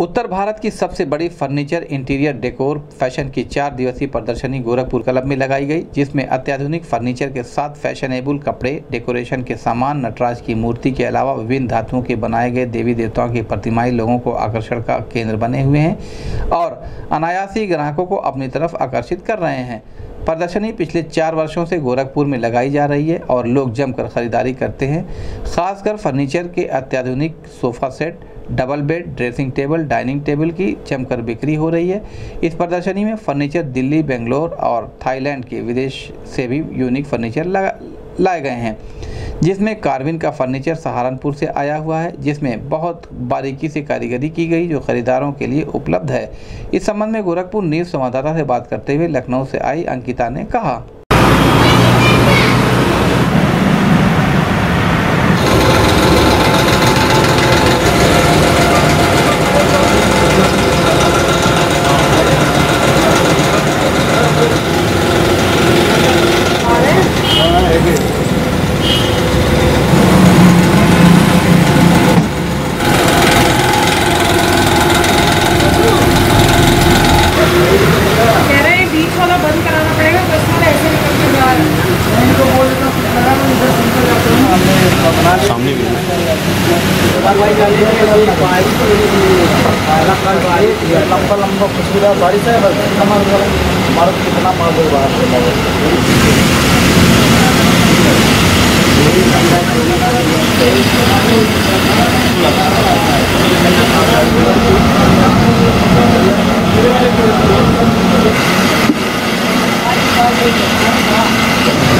उत्तर भारत की सबसे बड़ी फर्नीचर, इंटीरियर डेकोर, फ़ैशन की चार दिवसीय प्रदर्शनी गोरखपुर क्लब में लगाई गई, जिसमें अत्याधुनिक फर्नीचर के साथ फैशनेबल कपड़े, डेकोरेशन के सामान, नटराज की मूर्ति के अलावा विभिन्न धातुओं के बनाए गए देवी देवताओं की प्रतिमाएँ लोगों को आकर्षण का केंद्र बने हुए हैं और अनायासी ग्राहकों को अपनी तरफ़ आकर्षित कर रहे हैं। प्रदर्शनी पिछले चार वर्षों से गोरखपुर में लगाई जा रही है और लोग जमकर खरीदारी करते हैं, खासकर फर्नीचर के अत्याधुनिक sofa set, double bed, dressing table, dining table की जमकर बिक्री हो रही है। इस प्रदर्शनी में फर्नीचर दिल्ली, बेंगलोर और थाईलैंड के विदेश से भी यूनिक फर्नीचर लाए गए हैं। जिसमें कार्विन का फर्नीचर सहारनपुर से आया हुआ है, जिसमें बहुत बारीकी से कारीगरी की गई जो खरीदारों के लिए उपलब्ध है। इस संबंध में गोरखपुर न्यूज़ संवाददाता से बात करते हुए लखनऊ से आई अंकिता ने कहा रहे हैं बीच वाला बंद कराना पड़ेगा बस वाला ऐसे निकल के जा रहा है सामने भी लंबा लंबा खुशबूदार बारिश है बस हमारा कितना माहौल बाहर ऐसा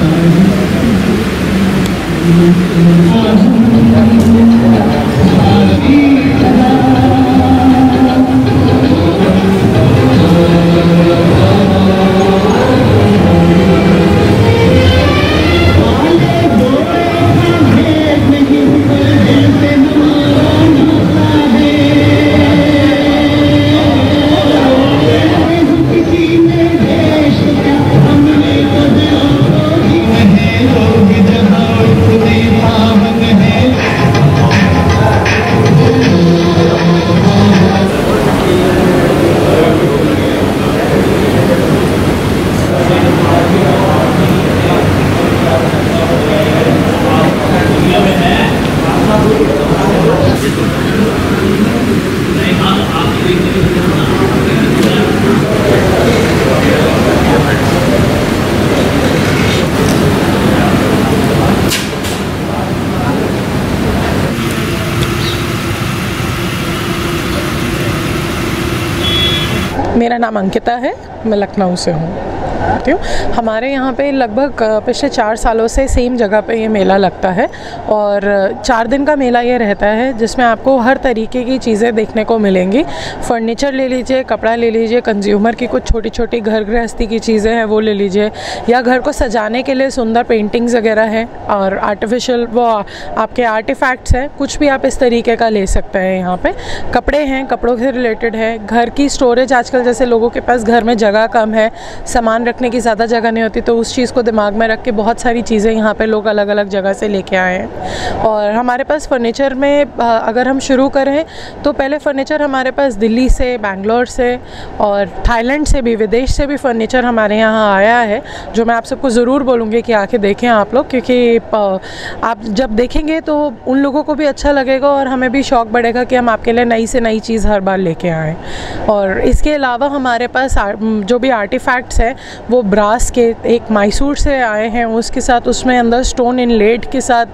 नहीं लगेगा मेरा नाम अंकिता है मैं लखनऊ से हूँ। चाहती हूँ। हमारे यहाँ पे लगभग पिछले चार सालों से सेम जगह पे ये मेला लगता है और चार दिन का मेला ये रहता है जिसमें आपको हर तरीके की चीज़ें देखने को मिलेंगी। फर्नीचर ले लीजिए, कपड़ा ले लीजिए कंज्यूमर की कुछ छोटी छोटी घर गृहस्थी की चीज़ें हैं वो ले लीजिए या घर को सजाने के लिए सुंदर पेंटिंग्स वगैरह हैं और आर्टिफिशियल वो आपके आर्टिफैक्ट्स हैं, कुछ भी आप इस तरीके का ले सकते हैं यहाँ पे। कपड़े हैं, कपड़ों से रिलेटेड है, घर की स्टोरेज आजकल जैसे लोगों के पास घर में जगह कम है, सामान रखने की ज़्यादा जगह नहीं होती तो उस चीज़ को दिमाग में रख के बहुत सारी चीज़ें यहाँ पे लोग अलग अलग जगह से लेके आए हैं। और हमारे पास फर्नीचर में अगर हम शुरू करें तो पहले फर्नीचर हमारे पास दिल्ली से, बैंगलोर से और थाईलैंड से भी, विदेश से भी फर्नीचर हमारे यहाँ आया है, जो मैं आप सबको ज़रूर बोलूँगी कि आके देखें आप लोग, क्योंकि आप जब देखेंगे तो उन लोगों को भी अच्छा लगेगा और हमें भी शौक बढ़ेगा कि हम आपके लिए नई से नई चीज़ हर बार लेके आएँ। और इसके अलावा हमारे पास जो भी आर्टिफैक्ट्स हैं वो ब्रास के एक मैसूर से आए हैं, उसके साथ उसमें अंदर स्टोन इन लेड के साथ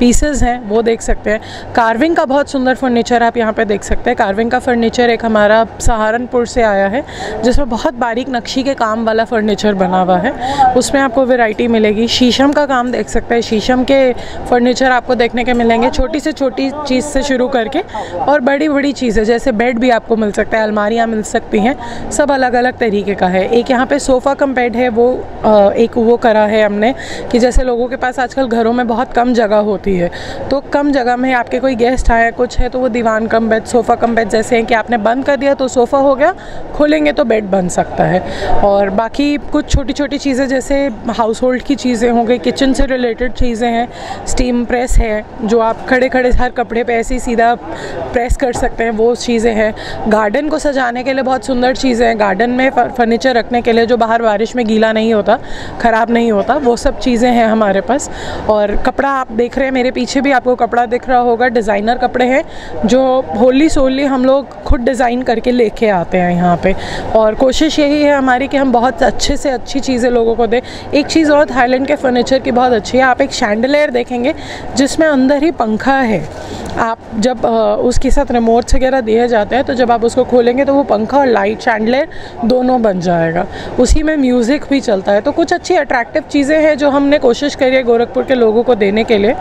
पीसेज हैं, वो देख सकते हैं। कार्विंग का बहुत सुंदर फर्नीचर आप यहाँ पे देख सकते हैं। कार्विंग का फर्नीचर एक हमारा सहारनपुर से आया है, जिसमें बहुत बारीक नक्शी के काम वाला फर्नीचर बना हुआ है। उसमें आपको वेराइटी मिलेगी। शीशम का काम देख सकते हैं। शीशम के फर्नीचर आपको देखने के मिलेंगे, छोटी से छोटी चीज़ से शुरू करके, और बड़ी बड़ी चीज़ें, जैसे बेड भी आपको मिल सकता है, अलमारियाँ मिल सकती हैं, सब अलग अलग तरीके का है। एक यहाँ पे सोफ़ा कम बेड है वो अ, एक वो करा है हमने कि जैसे लोगों के पास आजकल घरों में बहुत कम जगह होती है तो कम जगह में आपके कोई गेस्ट आए कुछ है तो वो दीवान cum bed sofa cum bed जैसे हैं कि आपने बंद कर दिया तो सोफ़ा हो गया खोलेंगे तो बेड बन सकता है। और बाकी कुछ छोटी छोटी चीज़ें जैसे हाउस होल्ड की चीज़ें हो गई किचन से रिलेटेड चीज़ें हैं स्टीम प्रेस है जो आप खड़े खड़े हर कपड़े पे ऐसे ही सीधा प्रेस कर सकते हैं वो चीज़ें हैं। गार्डन को सजाने के लिए बहुत सुंदर चीज़ें हैं गार्डन में फर्नीचर रखने के लिए जो बाहर बारिश में गीला नहीं होता, ख़राब नहीं होता, वो सब चीज़ें हैं हमारे पास। और कपड़ा आप देख रहे हैं, मेरे पीछे भी आपको कपड़ा दिख रहा होगा, डिज़ाइनर कपड़े हैं, जो होली सोली हम लोग खुद डिज़ाइन करके लेके आते हैं यहाँ पे। और कोशिश यही है हमारी कि हम बहुत अच्छे से अच्छी चीज़ें लोगों को दें। एक चीज़ और, थाईलैंड के फर्नीचर की बहुत अच्छी है। आप एक शैंडलेयर देखेंगे, जिसमें अंदर ही पंखा है। आप जब उसके साथ रिमोट्स वगैरह दिए जाते हैं तो जब आप उसको खोलेंगे तो वो पंखा और लाइट शैंडलेर दोनों बन जाएगा। उसी में म्यूज़िक भी चलता है। तो कुछ अच्छी अट्रैक्टिव चीज़ें हैं जो हमने कोशिश करी है गोरखपुर के लोगों को देने के लिए।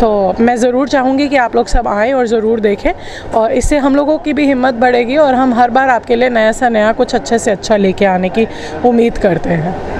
तो मैं ज़रूर चाहूँगी कि आप लोग सब आएँ और ज़रूर देखें और इससे हम लोगों की भी हिम्मत बढ़ेगी और हम हर बार आपके लिए नया सा नया कुछ अच्छे से अच्छा लेके आने की उम्मीद करते हैं।